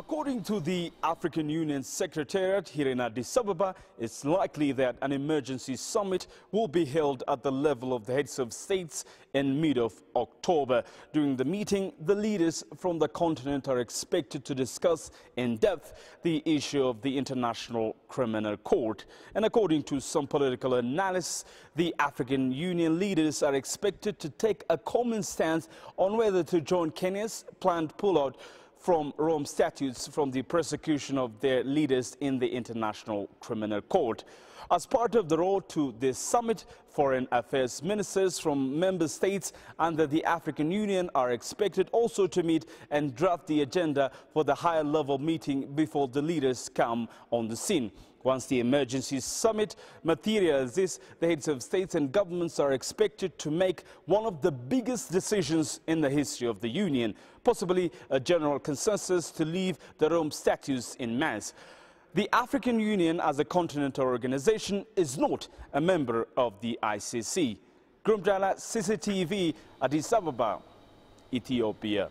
According to the African Union Secretariat here in Addis Ababa, it's likely that an emergency summit will be held at the level of the heads of states in mid of October. During the meeting, the leaders from the continent are expected to discuss in depth the issue of the International Criminal Court. And according to some political analysts, the African Union leaders are expected to take a common stance on whether to join Kenya's planned pullout from Rome statutes from the prosecution of their leaders in the International Criminal Court. As part of the road to this summit, foreign affairs ministers from member states under the African Union are expected also to meet and draft the agenda for the higher level meeting before the leaders come on the scene. Once the emergency summit materializes, the heads of states and governments are expected to make one of the biggest decisions in the history of the Union, possibly a general consensus to leave the Rome Statutes in mass. The African Union as a continental organization is not a member of the ICC. Girum Chala CCTV, Addis Ababa, Ethiopia.